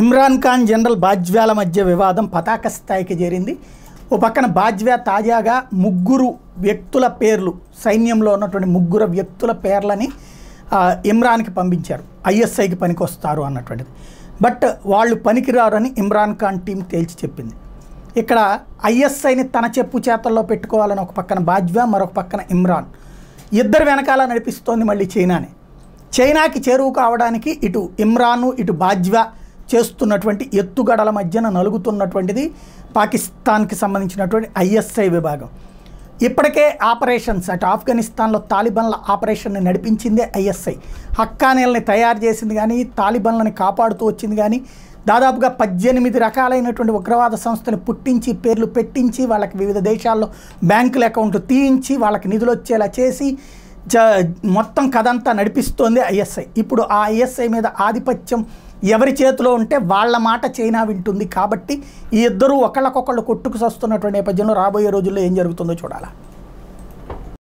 Imran Khan general బాజ్వాల మధ్య వివాదం పతాక స్థాయికి చేరింది. ఓ పక్కన బాజ్వా తాజాగా ముగ్గురు వ్యక్తుల పేర్లు సైన్యంలో ఉన్నటువంటి ముగ్గురు వ్యక్తుల పేర్లని ఇమ్రాన్కి పంపించారు. ఐఎస్ఐకి పనికొస్తారు అన్నటువంటిది. బట్ వాళ్ళు పనికిరారని ఇమ్రాన్ ఖాన్ టీం తేల్చి చెప్పింది. ఇక్కడ ఐఎస్ఐని తన చెప్పు చేతల్లో పెట్టుకోవాలని ఒక పక్కన బాజ్వా మరొక పక్కన ఇమ్రాన్. ఇద్దరు వెనకాల నడిపిస్తోంది మళ్ళీ చైనాని. చైనాకి చేరువు కావడానికి ఇటు ఇమ్రాను ఇటు బాజ్వా చేస్తున్నటువంటి ఎత్తుగడల మధ్యన నలుగుతున్నటువంటిది పాకిస్తాన్కి సంబంధించినటువంటి ఐఎస్ఐ విభాగం. ఇప్పటికే ఆపరేషన్స్ అటు ఆఫ్ఘనిస్తాన్లో తాలిబన్ల ఆపరేషన్ని నడిపించిందే ఐఎస్ఐ. హక్కానీలని తయారు చేసింది కానీ తాలిబన్లని కాపాడుతూ వచ్చింది కానీ దాదాపుగా పద్దెనిమిది రకాలైనటువంటి ఉగ్రవాద సంస్థలు పుట్టించి పేర్లు పెట్టించి వాళ్ళకి వివిధ దేశాల్లో బ్యాంకుల అకౌంట్లు తీయించి వాళ్ళకి నిధులు వచ్చేలా చేసి జ మొత్తం కథంతా నడిపిస్తోంది ఐఎస్ఐ. ఇప్పుడు ఆ ఐఎస్ఐ మీద ఆధిపత్యం ఎవరి చేతిలో ఉంటే వాళ్ళ మాట చైనా వింటుంది కాబట్టి ఈ ఇద్దరు ఒకళ్ళకొకళ్ళు కొట్టుకు వస్తున్నటువంటి నేపథ్యంలో రాబోయే రోజుల్లో ఏం జరుగుతుందో చూడాలా.